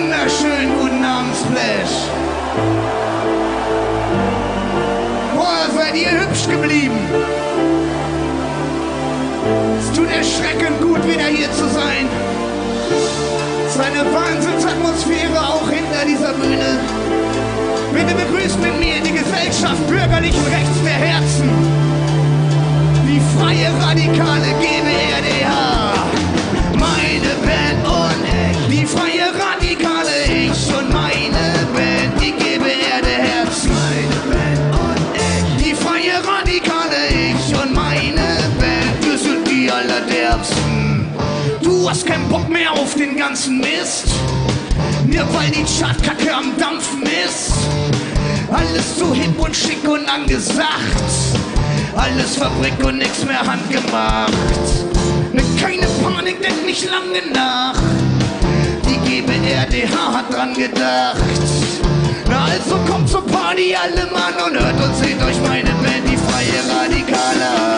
wunderschönen guten Abend, Splash. Boah, seid ihr hübsch geblieben. Es tut erschreckend gut, wieder hier zu sein. Es ist eine Wahnsinnsatmosphäre auch hinter dieser Bühne. Bitte begrüßt mit mir die Gesellschaft bürgerlichen Rechts der Herzen. Die freie radikale GBRDH. Du hast keinen Bock mehr auf den ganzen Mist. Nur weil die Chartkacke am Dampfen ist. Alles so hip und schick und angesagt. Alles Fabrik und nix mehr handgemacht. Ne, keine Panik, denk nicht lange nach. Die GBRDH hat dran gedacht. Na also kommt zur Party alle Mann und hört und seht euch meine Band, die freie Radikale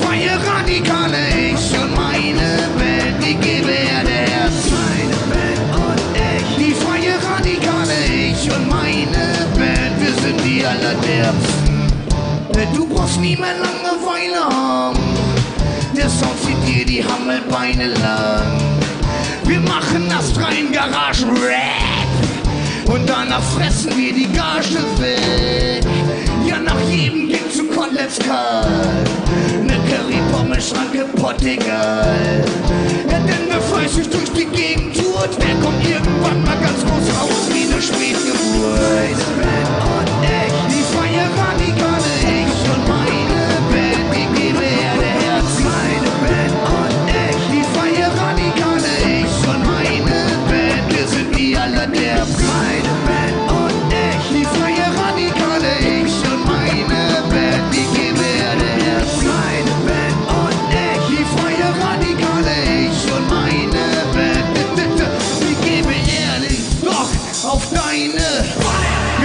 freie Radikale ich und meine Band, die GBR der. Meine Band und ich. Die freie Radikale ich und meine Band, wir sind die Allerderbsten. Du brauchst nie mehr Langeweile haben. Der Sound zieht dir die Hammelbeine lang. Wir machen das rein Garagen-Rap. Und danach fressen wir die Gage weg. Ja, nach jedem Gig zu Kotlets Karl.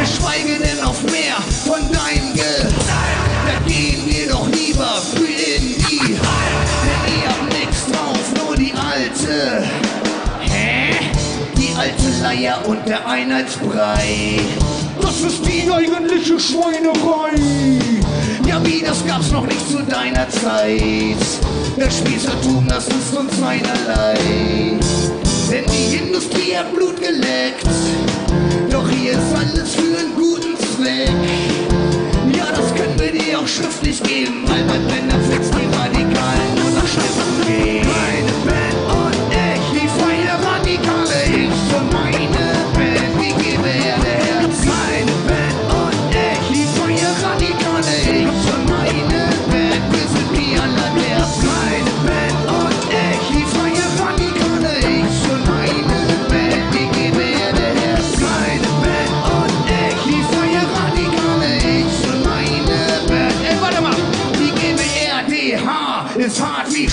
Geschweige denn auf mehr von deinem Ge. Da gehen wir doch lieber für in die, denn ihr habt nix drauf, nur die alte. Alte Leier und der Einheitsbrei. Das ist die eigentliche Schweinerei. Ja, wie, das gab's noch nicht zu deiner Zeit. Das Spießertum, das ist uns einerlei. Denn die Industrie hat Blut geleckt. Doch hier ist alles für einen guten Zweck. Ja, das können wir dir auch schriftlich geben, weil bei Brenner und meine Band.